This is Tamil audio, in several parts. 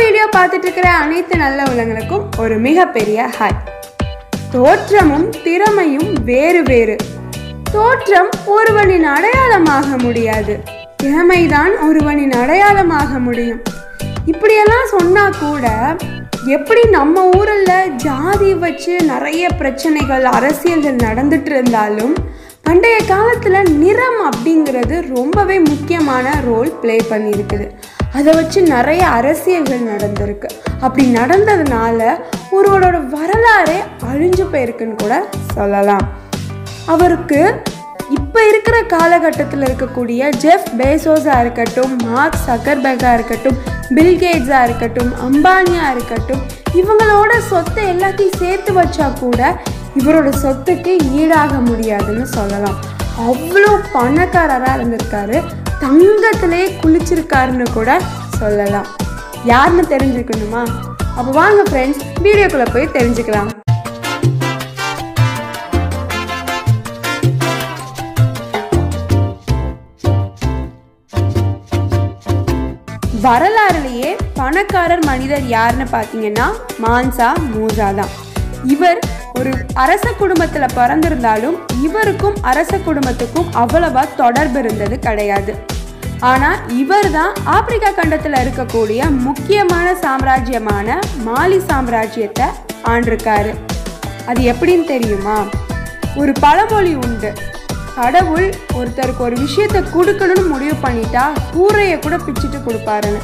வீடியோ பார்த்துட்டு இருக்கிற அனைத்து நல்ல உள்ளங்களுக்கும் ஒரு மிகப்பெரிய ஹாய். தோற்றமும் திறமையும் வேறு வேறு. தோற்றம் ஒருவனின் அடையாளமாக முடியாது. திறமைதான் ஒருவனின் அடையாளமாக முடியும். இப்படியெல்லாம் சொன்னா கூட எப்படி நம்ம ஊரில் ஜாதி வச்சு நிறைய பிரச்சனைகள் அரசியல்கள் நடந்துட்டு இருந்தாலும் பண்டைய காலத்தில் நிறம் அப்படிங்கிறது ரொம்பவே முக்கியமான ரோல் ப்ளே பண்ணியிருக்குது. அதை வச்சு நிறைய அரசியல்கள் நடந்திருக்கு. அப்படி நடந்ததுனால ஒருவரோட வரலாறே அழிஞ்சு போயிருக்குன்னு கூட சொல்லலாம். அவருக்கு இப்போ இருக்கிற காலகட்டத்தில் இருக்கக்கூடிய ஜெஃப் பேசோஸாக இருக்கட்டும் மார்க் சக்கர்பெர்காக இருக்கட்டும் பில்கேட்ஸாக இருக்கட்டும் அம்பானியாக இருக்கட்டும் இவங்களோட சொத்தை எல்லாத்தையும் சேர்த்து வச்சா கூட இவரோட சொத்துக்கு ஈடாக முடியாதுன்னு சொல்லலாம். அவ்வளோ பணக்காரராக இருந்திருக்காரு. தங்கத்திலே குளிச்சிருக்காருன்னு கூட சொல்லலாம். யாருன்னு தெரிஞ்சுக்கணுமா அப்போ வாங்க ஃப்ரெண்ட்ஸ் வீடியோக்குள்ளே போய் தெரிஞ்சுக்கலாம். வரலாறுலேயே பணக்காரர் மனிதர் யாருன்னு பார்த்தீங்கன்னா மான்சா மூசா தான் இவர் ஒரு அரச குடும்பத்தில் பிறந்திருந்தாலும் இவருக்கும் அரச குடும்பத்துக்கும் அவ்வளவா தொடர்பு இருந்தது கிடையாது. ஆனால் இவர் தான் ஆப்பிரிக்கா கண்டத்தில் இருக்கக்கூடிய முக்கியமான சாம்ராஜ்யமான மாலி சாம்ராஜ்யத்தை ஆண்டிருக்காரு. அது எப்படின்னு தெரியுமா? ஒரு பழமொழி உண்டு. கடவுள் ஒருத்தருக்கு ஒரு விஷயத்தை கொடுக்கணும்னு முடிவு பண்ணிட்டா கூரையை கூட பிச்சுட்டு கொடுப்பாருன்னு.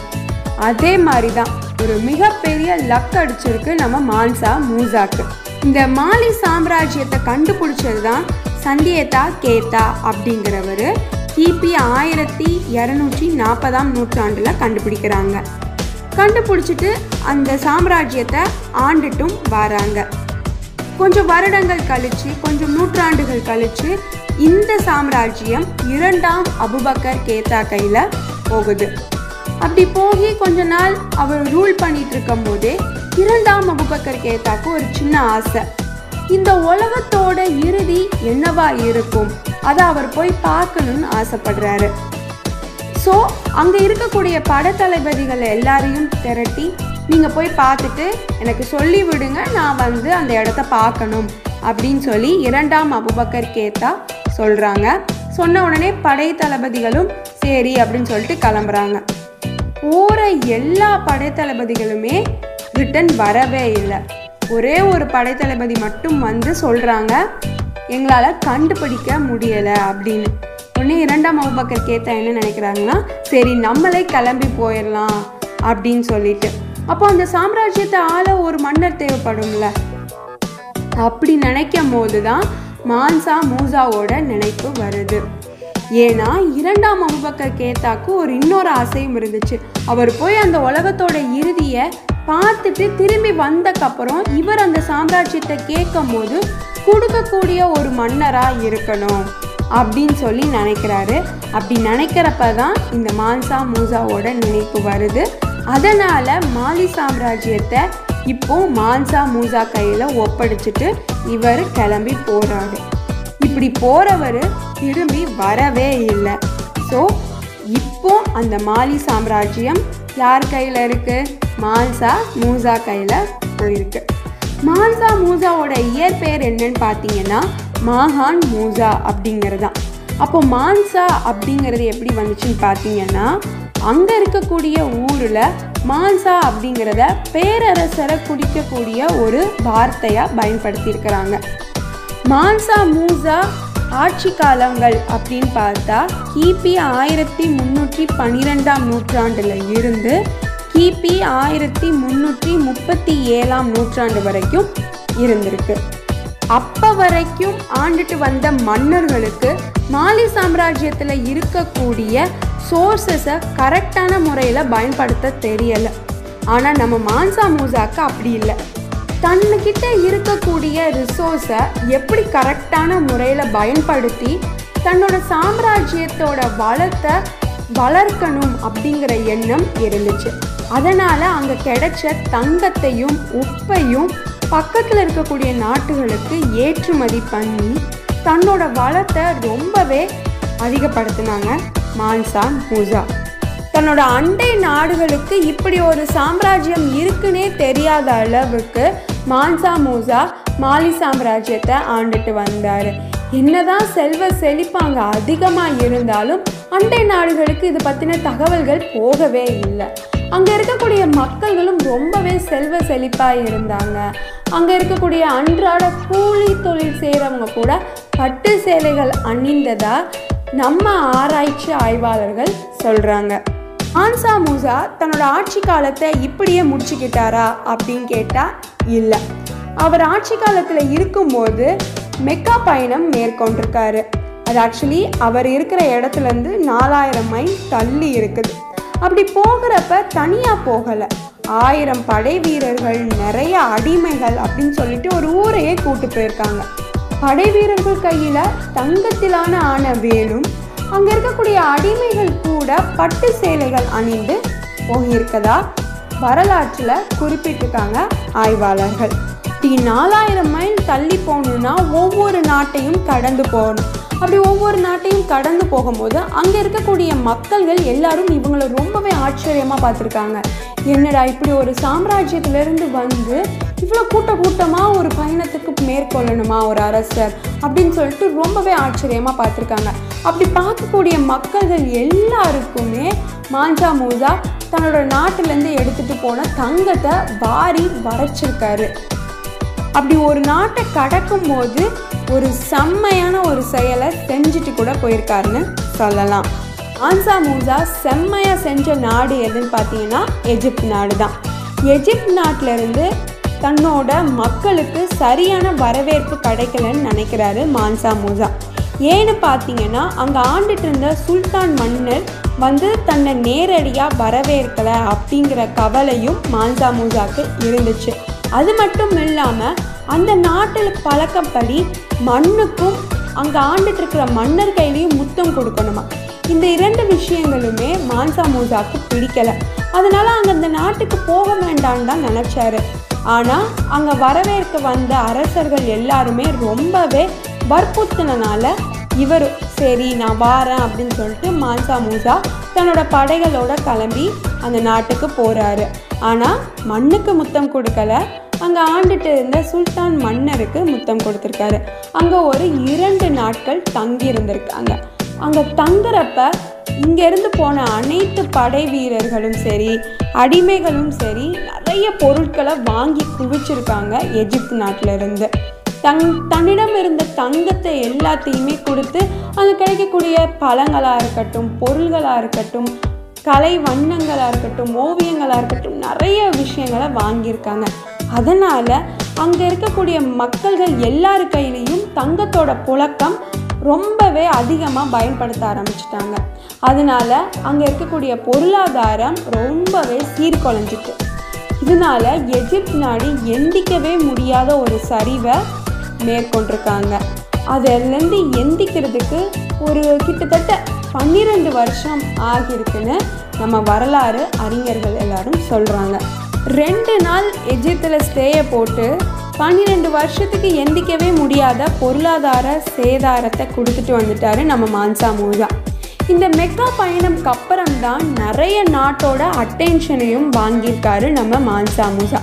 அதே மாதிரி தான் ஒரு மிகப்பெரிய லக் அடிச்சிருக்கு நம்ம மான்சா மூசாக்கு. இந்த மாலி சாம்ராஜ்யத்தை கண்டுபிடிச்சது தான் சந்தியதா கேத்தா அப்படிங்கிறவர். கிபி ஆயிரத்தி இரநூற்றி நாற்பதாம் நூற்றாண்டில் கண்டுபிடிக்கிறாங்க. கண்டுபிடிச்சிட்டு அந்த சாம்ராஜ்யத்தை ஆண்டுட்டும் வராங்க. கொஞ்சம் வருடங்கள் கழிச்சு கொஞ்சம் நூற்றாண்டுகள் கழிச்சு இந்த சாம்ராஜ்யம் இரண்டாம் அபுபக்கர் கேத்தா கையில் போகுது. அப்படி போகி கொஞ்ச நாள் அவர் ரூல் பண்ணிட்டு இருக்கும் போதே இரண்டாம் அபுபக்கர் கேத்தாக்கு ஒரு சின்ன ஆசை. இந்த உலகத்தோட இறுதி என்னவா இருக்கும்? அதை அவர் போய் பார்க்கணும்னு ஆசைப்படுறாரு. ஸோ அங்கே இருக்கக்கூடிய படத்தளபதிகள் எல்லாரையும் திரட்டி நீங்கள் போய் பார்த்துட்டு எனக்கு சொல்லி விடுங்க நான் வந்து அந்த இடத்த பார்க்கணும். அப்படின்னு சொல்லி இரண்டாம் அபுபக்கர் கேத்தா சொல்கிறாங்க சொன்ன உடனே படை தளபதிகளும் சரி அப்படின்னு சொல்லிட்டு கிளம்புறாங்க. போகிற எல்லா படைத்தளபதிகளுமே ரிட்டன் வரவே இல்லை. ஒரே ஒரு படைத்தளபதி மட்டும் வந்து சொல்கிறாங்க எங்களால் கண்டுபிடிக்க முடியலை அப்படின்னு. உடனே இரண்டாம் அவுபக்கர் கேத்தா என்ன நினைக்கிறாங்கன்னா சரி நம்மளே கிளம்பி போயிடலாம் அப்படின்னு சொல்லிட்டு. அப்போ அந்த சாம்ராஜ்யத்தை ஆள ஒரு மன்னர் தேவைப்படும்ல. அப்படி நினைக்கும் போது தான் மான்சா மூசாவோட நினைப்பு வருது. ஏன்னா இரண்டாம் அபுபக்கர் கேத்தாக்கு ஒரு இன்னொரு ஆசையும் இருந்துச்சு. அவர் போய் அந்த உலகத்தோட இறுதியை பார்த்துட்டு திரும்பி வந்தக்கப்புறம் இவர் அந்த சாம்ராஜ்யத்தை கேட்கும் போது கொடுக்கக்கூடிய ஒரு மன்னராக இருக்கணும் அப்படின்னு சொல்லி நினைக்கிறாரு. அப்படி நினைக்கிறப்ப தான் இந்த மான்சா மூசாவோட நினைப்பு வருது. அதனால் மாலி சாம்ராஜ்யத்தை இப்போ மான்சா மூசா கையில் ஒப்படைச்சிட்டு இவர் கிளம்பி போகிறாரு இப்படி போகிறவர் திரும்பி வரவே இல்லை. ஸோ இப்போ அந்த மாலி சாம்ராஜ்யம் யார் கையில் இருக்கு? மான்சா மூசா கையில் போயிருக்கு. மான்சா மூசாவோட இயற்பெயர் என்னன்னு பார்த்தீங்கன்னா மாகான் மூசா அப்படிங்கிறதான். அப்போ மான்சா அப்படிங்கிறது எப்படி வந்துச்சுன்னு பார்த்தீங்கன்னா அங்கே இருக்கக்கூடிய ஊரில் மான்சா அப்படிங்கிறத பேரரசரை குடிக்கக்கூடிய ஒரு வார்த்தையாக பயன்படுத்தியிருக்கிறாங்க. மான்சா மூசா ஆட்சி காலங்கள் அப்படின்னு பார்த்தா கிபி ஆயிரத்தி முந்நூற்றி பன்னிரெண்டாம் நூற்றாண்டில் இருந்து கிபி ஆயிரத்தி முந்நூற்றி முப்பத்தி ஏழாம் நூற்றாண்டு வரைக்கும் இருந்திருக்கு. அப்போ வரைக்கும் ஆண்டுட்டு வந்த மன்னர்களுக்கு மாலி சாம்ராஜ்யத்தில் இருக்கக்கூடிய சோர்சஸை கரெக்டான முறையில் பயன்படுத்த தெரியலை. ஆனால் நம்ம மான்சா மூசாக்கு அப்படி இல்லை. தன்னுக்கிட்ட இருக்கக்கூடிய ரிசோர்ஸை எப்படி கரெக்டான முறையில் பயன்படுத்தி தன்னோட சாம்ராஜ்யத்தோட வளத்தை வளர்க்கணும் அப்படிங்கிற எண்ணம் இருந்துச்சு. அதனால் அங்கே கிடைச்ச தங்கத்தையும் உப்பையும் பக்கத்தில் இருக்கக்கூடிய நாட்டுகளுக்கு ஏற்றுமதி பண்ணி தன்னோட வளத்தை ரொம்பவே அதிகப்படுத்தினாங்க மான்சா மூசா. தன்னோட அண்டை நாடுகளுக்கு இப்படி ஒரு சாம்ராஜ்யம் இருக்குன்னே தெரியாத அளவுக்கு மான்சா மூசா மாலி சாம்ராஜ்யத்தை ஆண்டுட்டு வந்தார். என்னதான் செல்வ செழிப்பாங்க அதிகமாக இருந்தாலும் அண்டை நாடுகளுக்கு இது பற்றின தகவல்கள் போகவே இல்லை. அங்கே இருக்கக்கூடிய மக்கள்களும் ரொம்பவே செல்வ செழிப்பாக இருந்தாங்க. அங்கே இருக்கக்கூடிய அன்றாட கூலி தொழில் செய்கிறவங்க கூட பட்டு சேலைகள் அணிந்ததா நம்ம ஆராய்ச்சி ஆய்வாளர்கள் சொல்கிறாங்க ஆன்சா மூசா தன்னோட ஆட்சி காலத்தை இப்படியே முடிச்சுக்கிட்டாரா அப்படின்னு கேட்டால் இல்லை. அவர் ஆட்சி காலத்தில் இருக்கும்போது மெக்கா பயணம் மேற்கொண்டிருக்காரு. அது ஆக்சுவலி அவர் இருக்கிற இடத்துலேருந்து நாலாயிரம் மைல் தள்ளி இருக்குது. அப்படி போகிறப்ப தனியாக போகலை. ஆயிரம் படை வீரர்கள் நிறைய அடிமைகள் அப்படின்னு சொல்லிட்டு ஒரு ஊரையே கூட்டு போயிருக்காங்க. படை வீரர்கள் கையில் தங்கத்திலான ஆன வேலும் அங்கே இருக்கக்கூடிய அடிமைகள் கூட பட்டு சேலைகள் அணிந்து போகியிருக்கதா வரலாற்றில் குறிப்பிட்டிருக்காங்க ஆய்வாளர்கள். தி நாலாயிரம் மைல் தள்ளி போகணுன்னா ஒவ்வொரு நாட்டையும் கடந்து போகணும். அப்படி ஒவ்வொரு நாட்டையும் கடந்து போகும்போது அங்கே இருக்கக்கூடிய மக்கள்கள் எல்லாரும் இவங்களை ரொம்பவே ஆச்சரியமாக பார்த்துருக்காங்க. என்னடா இப்படி ஒரு சாம்ராஜ்யத்திலேருந்து வந்து இவ்வளோ கூட்ட கூட்டமாக ஒரு பயணத்துக்கு மேற்கொள்ளணுமா ஒரு அரசர்? அப்படின்னு சொல்லிட்டு ரொம்பவே ஆச்சரியமாக பார்த்துருக்காங்க. அப்படி பார்க்கக்கூடிய மக்கள்கள் எல்லாருக்குமே மாஞ்சா மூசா தன்னோட நாட்டிலேருந்து எடுத்துகிட்டு போன தங்கத்தை வாரி வரைச்சிருக்காரு. அப்படி ஒரு நாட்டை கடக்கும் போது ஒரு செம்மையான ஒரு செயலை செஞ்சுட்டு கூட போயிருக்காருன்னு சொல்லலாம். ஆன்சா மூசா செம்மையாக செஞ்ச நாடு எதுன்னு பார்த்தீங்கன்னா எஜிப்த் நாடு தான் எஜிப்த் நாட்டிலேருந்து தன்னோட மக்களுக்கு சரியான வரவேற்பு கிடைக்கலன்னு நினைக்கிறாரு மான்சா மூசா. ஏன்னு பார்த்தீங்கன்னா அங்கே ஆண்டுட்டு இருந்த சுல்தான் மன்னர் வந்து தன்னை நேரடியாக வரவேற்கலை அப்படிங்கிற கவலையும் மான்சா மூசாக்கு இருந்துச்சு. அது மட்டும் இல்லாமல் அந்த நாட்டில் பழக்கப்படி மண்ணுக்கும் அங்கே ஆண்டுட்டு இருக்கிற மன்னர் கையிலையும் முத்தம் கொடுக்கணுமா? இந்த இரண்டு விஷயங்களுமே மான்சா மூசாக்கு பிடிக்கலை. அதனால் அங்கே அந்த நாட்டுக்கு போக வேண்டான்னு தான் நினச்சாரு. ஆனால் அங்கே வரவேற்க வந்த அரசர்கள் எல்லாருமே ரொம்பவே வற்புறுத்தினால இவர் சரி நான் வாரேன் அப்படின்னு சொல்லிட்டு மான்சா மூசா தன்னோட படைகளோட கிளம்பி அந்த நாட்டுக்கு போகிறாரு ஆனால் மண்ணுக்கு முத்தம் கொடுக்கல. அங்கே ஆண்டுட்டு இருந்த சுல்தான் மன்னருக்கு முத்தம் கொடுத்துருக்காரு. அங்கே ஒரு இரண்டு நாட்கள் தங்கி இருந்திருக்காங்க அங்கே தங்குறப்ப இங்கேருந்து போன அனைத்து படை வீரர்களும் சரி அடிமைகளும் சரி நிறைய பொருட்களை வாங்கி குவிச்சிருக்காங்க எஜிப்த் நாட்டில் தன் தன்னிடம் இருந்த தங்கத்தை எல்லாத்தையுமே கொடுத்து அங்கே கிடைக்கக்கூடிய பழங்களாக இருக்கட்டும் பொருள்களாக இருக்கட்டும் கலை வண்ணங்களாக இருக்கட்டும் ஓவியங்களாக இருக்கட்டும் நிறைய விஷயங்களை வாங்கியிருக்காங்க. அதனால் அங்கே இருக்கக்கூடிய மக்கள்கள் எல்லார் கையிலையும் தங்கத்தோட புழக்கம் ரொம்பவே அதிகமாக பயன்படுத்த ஆரம்பிச்சிட்டாங்க. அதனால அங்கே இருக்கக்கூடிய பொருளாதாரம் ரொம்பவே சீர்குலைஞ்சிட்டு. இதனால எஜிப்த் நாடு எந்திக்கவே முடியாத ஒரு சரிவை மேற்கொண்டிருக்காங்க. அதிலேருந்து எந்திக்கிறதுக்கு ஒரு கிட்டத்தட்ட பன்னிரெண்டு வருஷம் ஆகியிருக்குன்னு நம்ம வரலாறு அறிஞர்கள் எல்லாரும் சொல்கிறாங்க ரெண்டு நாள் எஜித்தில் ஸ்டேயை போட்டு பன்னிரெண்டு வருஷத்துக்கு எந்திக்கவே முடியாத பொருளாதார சேதாரத்தை கொடுத்துட்டு வந்துட்டாரு நம்ம மான்சா மூஜா. இந்த மெக்கா பயணம்க்கு அப்புறம் தான் நிறைய நாட்டோட அட்டென்ஷனையும் வாங்கியிருக்காரு நம்ம மான்சா மூசா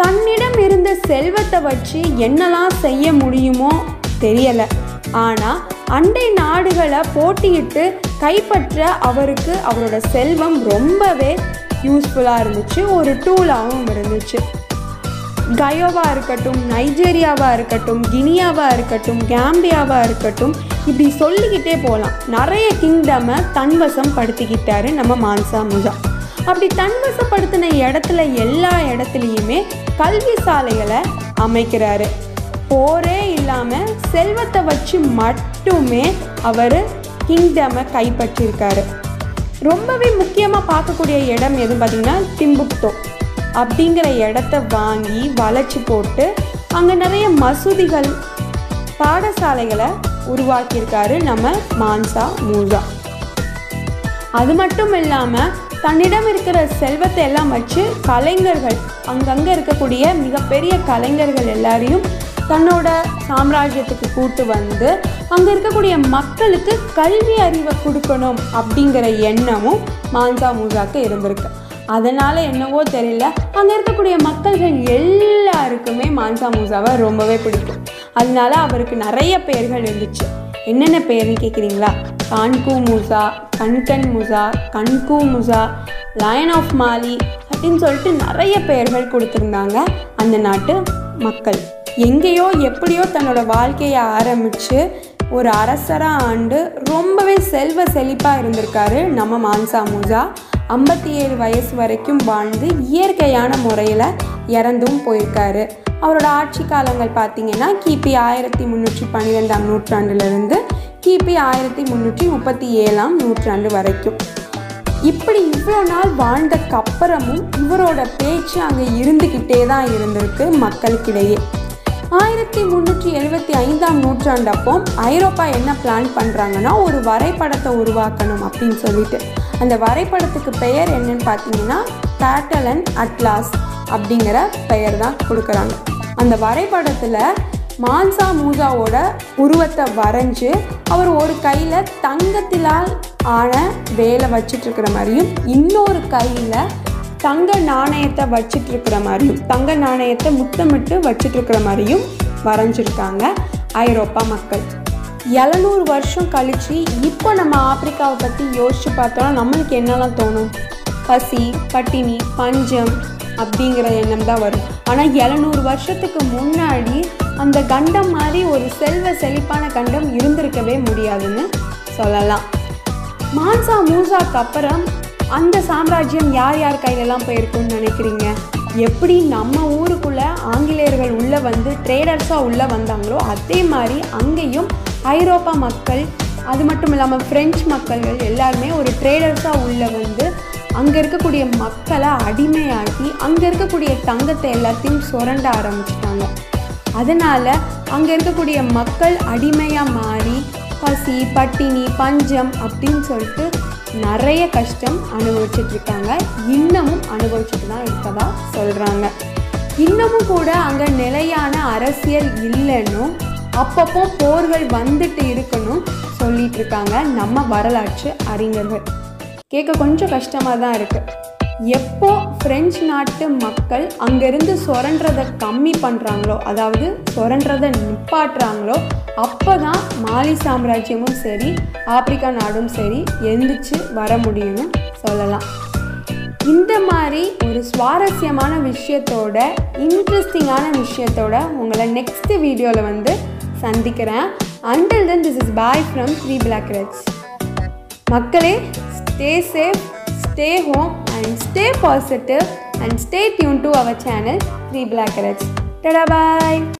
தன்னிடம் இருந்த செல்வத்தை வச்சு என்னெல்லாம் செய்ய முடியுமோ தெரியலை. ஆனால் அண்டை நாடுகளை போட்டியிட்டு கைப்பற்ற அவருக்கு அவரோட செல்வம் ரொம்பவே யூஸ்ஃபுல்லாக இருந்துச்சு ஒரு டூலாகவும் இருந்துச்சு. கயோவாக இருக்கட்டும் நைஜீரியாவாக இருக்கட்டும் கினியாவாக இருக்கட்டும் கேம்பியாவாக இருக்கட்டும் இப்படி சொல்லிக்கிட்டே போகலாம் நிறைய கிங்டமை தன்வசம் படுத்திக்கிட்டாரு நம்ம மான்சா முஜா. அப்படி தன்வசப்படுத்தின இடத்துல எல்லா இடத்துலையுமே கல்வி சாலைகளை அமைக்கிறாரு. போரே இல்லாமல் செல்வத்தை வச்சு மட்டுமே அவர் கிங்டமை கைப்பற்றியிருக்காரு ரொம்பவே முக்கியமாக பார்க்கக்கூடிய இடம் எது பார்த்திங்கன்னா திம்புக்தோ அப்படிங்கிற இடத்த வாங்கி வளைச்சி போட்டு அங்கே நிறைய மசூதிகள் பாடசாலைகளை உருவாக்கியிருக்காரு நம்ம மான்சா மூசா. அது மட்டும் இல்லாமல் தன்னிடம் இருக்கிற செல்வத்தை எல்லாம் வச்சு கலைஞர்கள் அங்கங்கே இருக்கக்கூடிய மிகப்பெரிய கலைஞர்கள் எல்லாரையும் தன்னோட சாம்ராஜ்யத்துக்கு கூட்டு வந்து அங்கே இருக்கக்கூடிய மக்களுக்கு கல்வி அறிவை கொடுக்கணும் அப்படிங்கிற எண்ணமும் மான்சா மூசாக்கு இருந்திருக்கு. அதனால் என்னவோ தெரியல அங்கே இருக்கக்கூடிய மக்கள்கள் எல்லாருக்குமே மான்சா மூசாவை ரொம்பவே பிடிக்கும். அதனால அவருக்கு நிறைய பெயர்கள் இருந்துச்சு. என்னென்ன பெயர்னு கேட்குறீங்களா Kanku Musa Kankan Musa Kanku Musa lion of Mali அப்படின்னு சொல்லிட்டு நிறைய பெயர்கள் கொடுத்துருந்தாங்க அந்த நாட்டு மக்கள். எங்கேயோ எப்படியோ தன்னோட வாழ்க்கையை ஆரம்பித்து ஒரு அரசராக ஆண்டு ரொம்பவே செல்வ செழிப்பாக இருந்திருக்காரு நம்ம மான்சா மூசா. ஐம்பத்தி ஏழு வயசு வரைக்கும் வாழ்ந்து இயற்கையான முறையில் இறந்தும் போயிருக்காரு. அவரோட ஆட்சி காலங்கள் பார்த்தீங்கன்னா கிபி ஆயிரத்தி முந்நூற்றி பன்னிரெண்டாம் நூற்றாண்டுலேருந்து கிபி ஆயிரத்தி முந்நூற்றி முப்பத்தி ஏழாம் நூற்றாண்டு வரைக்கும். இப்படி இவ்வளோ நாள் வாழ்ந்ததுக்கு அப்புறமும் இவரோட பேச்சு அங்கே இருந்துக்கிட்டே தான் இருந்திருக்கு மக்களுக்கிடையே. ஆயிரத்தி முந்நூற்றி எழுபத்தி ஐந்தாம் நூற்றாண்டப்போ ஐரோப்பா என்ன பிளான் பண்ணுறாங்கன்னா ஒரு வரைபடத்தை உருவாக்கணும் அப்படின்னு சொல்லிட்டு. அந்த வரைபடத்துக்கு பெயர் என்னன்னு பார்த்தீங்கன்னா பேட்டலன் அட்லாஸ் அப்படிங்கிற பெயர் தான் கொடுக்குறாங்க. அந்த வரைபடத்தில் மான்சா மூசாவோட உருவத்தை வரைஞ்சு அவர் ஒரு கையில் தங்கத்திலால் ஆன வேலை வச்சிட்ருக்கிற மாதிரியும் இன்னொரு கையில் தங்க நாணயத்தை வச்சிட்ருக்கிற மாதிரியும் தங்க நாணயத்தை முத்தமிட்டு வச்சிட்ருக்கிற மாதிரியும் வரைஞ்சிருக்காங்க ஐரோப்பா மக்கள். எழுநூறு வருஷம் கழிச்சு இப்போ நம்ம ஆப்பிரிக்காவை பற்றி யோசித்து பார்த்தோம்னா நம்மளுக்கு என்னெல்லாம் தோணும்? பசி பட்டினி பஞ்சம் அப்படிங்கிற எண்ணம் தான் வரும். ஆனால் எழுநூறு வருஷத்துக்கு முன்னாடி அந்த கண்டம் மாதிரி ஒரு செல்வ செழிப்பான கண்டம் இருந்திருக்கவே முடியாதுன்னு சொல்லலாம். மான்சா மூசாக்கு அப்புறம் அந்த சாம்ராஜ்யம் யார் யார் கையிலலாம் போயிருக்குன்னு நினைக்கிறீங்க? எப்படி நம்ம ஊருக்குள்ளே ஆங்கிலேயர்கள் உள்ளே வந்து ட்ரேடர்ஸாக உள்ளே வந்தாங்களோ அதே மாதிரி அங்கேயும் ஐரோப்பா மக்கள் அது மட்டும் இல்லாமல் ஃப்ரெஞ்சு மக்கள்கள் எல்லாருமே ஒரு ட்ரேடர்ஸாக உள்ளே வந்து அங்கே இருக்கக்கூடிய மக்களை அடிமையாக்கி அங்கே இருக்கக்கூடிய தங்கத்தை எல்லாத்தையும் சுரண்ட ஆரம்பிச்சிட்டாங்க. அதனால் அங்கே இருக்கக்கூடிய மக்கள் அடிமையாக மாறி பசி பட்டினி பஞ்சம் அப்படின்னு சொல்லிட்டு நிறைய கஷ்டம் அனுபவிச்சிட்ருக்காங்க இன்னமும் அனுபவிச்சுட்டு தான் இருக்கதா சொல்கிறாங்க இன்னமும் கூட அங்கே நிலையான அரசியல் இல்லைன்னும் அப்பப்போ போர்கள் வந்துட்டு இருக்கணும் சொல்லிட்டு இருக்காங்க நம்ம வரலாற்று அறிஞர்கள். கேட்க கொஞ்சம் கஷ்டமாக தான் இருக்குது எப்போ பிரெஞ்சு நாட்டு மக்கள் அங்கேருந்து சுரன்றதை கம்மி பண்ணுறாங்களோ அதாவது சுரன்றதை நிப்பாட்டுறாங்களோ அப்போ தான் மாலி சாம்ராஜ்யமும் சரி ஆப்பிரிக்கா நாடும் சரி எந்திரிச்சு வர முடியும்னு சொல்லலாம். இந்த மாதிரி ஒரு சுவாரஸ்யமான விஷயத்தோட இன்ட்ரெஸ்டிங்கான விஷயத்தோட உங்களை நெக்ஸ்ட் வீடியோவில் வந்து சந்திக்கிறேன். Until then this is boy from three black reds மக்களே stay safe stay home and stay positive and stay tuned to our channel 3 Black Reds. Tada bye!